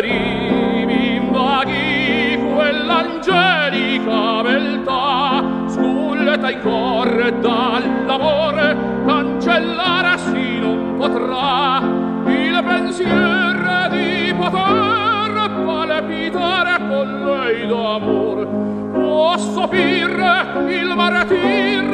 primi invaghi quell'angelica beltà sculleta in cor dall'amore cancellare si non potrà. Il pensier di poter palpitare con lei d'amor può sopir il martir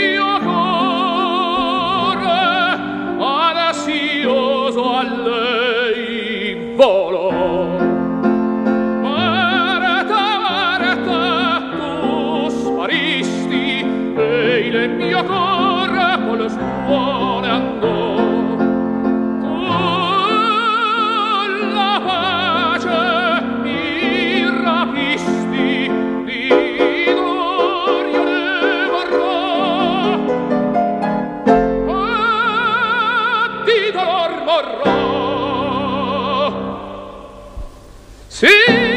sposo a lei in volo. Marata, Marta, tu sparisti e il mio corpo lo suone andò See?